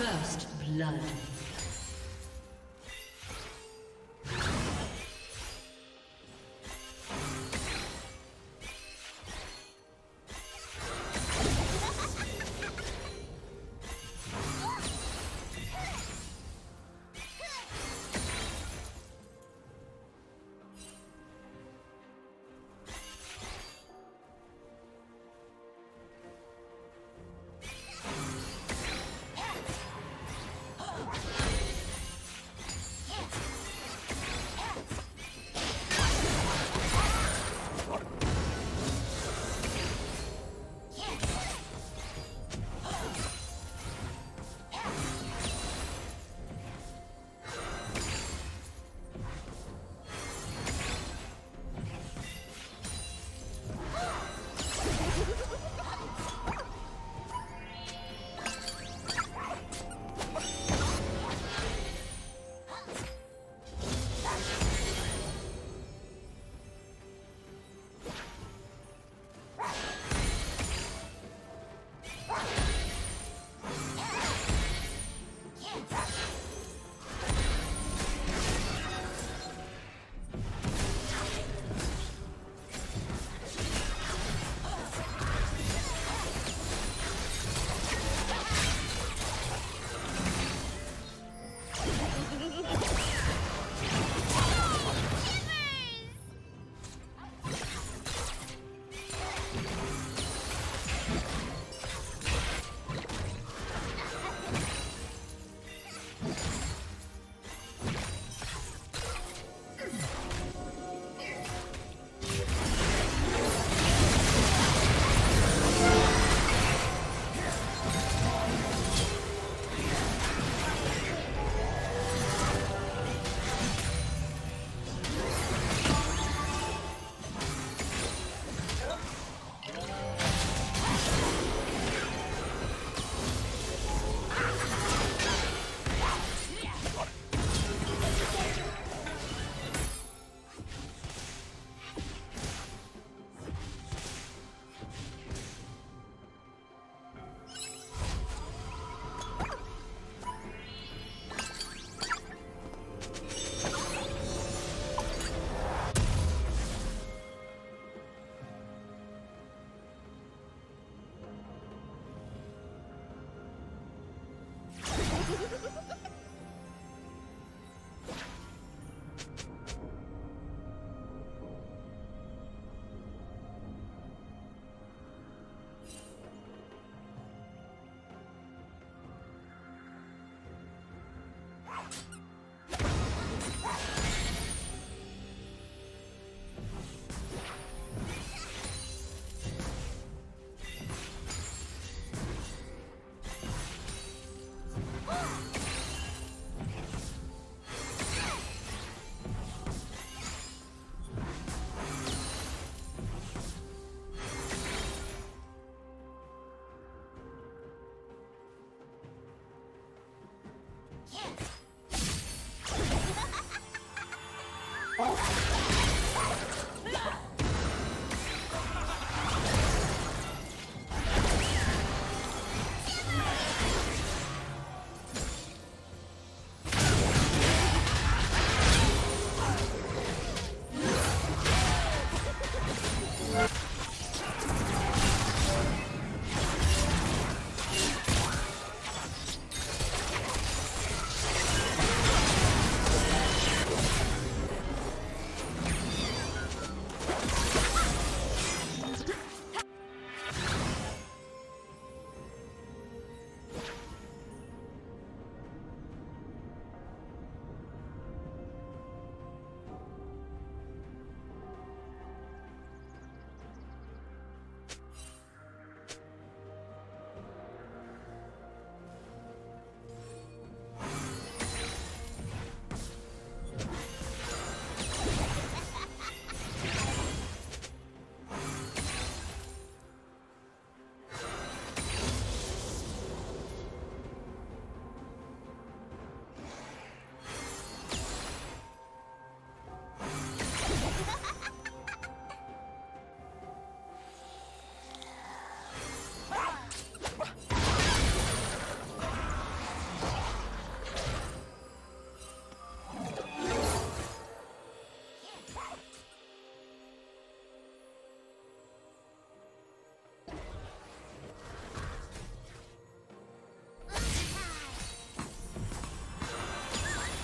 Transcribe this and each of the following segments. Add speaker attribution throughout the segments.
Speaker 1: First blood.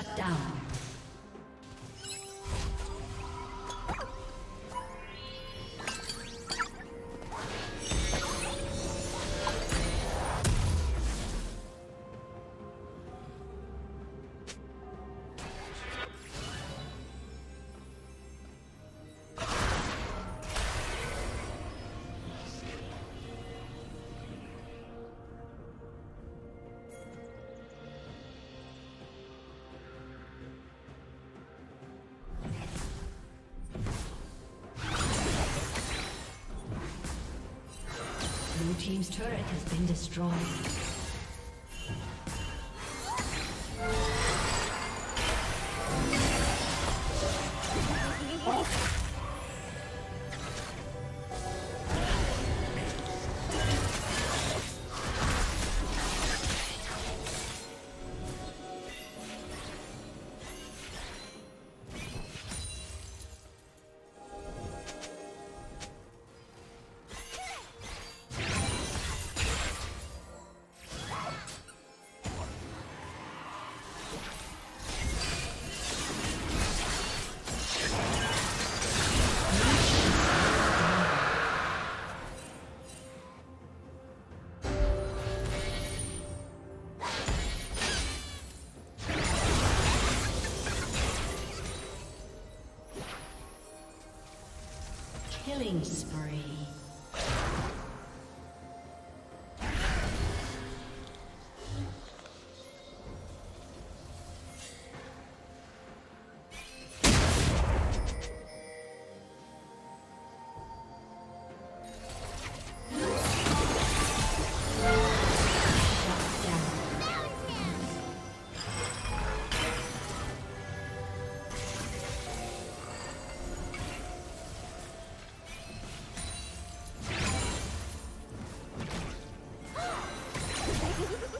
Speaker 1: Shut down. destroyed. Oh. Killing spree. Ha ha ha!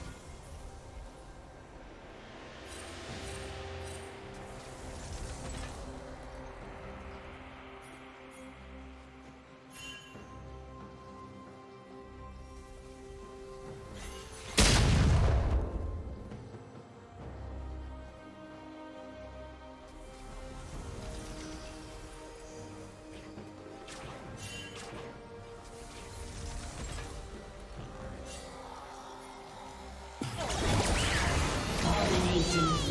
Speaker 1: Dominating.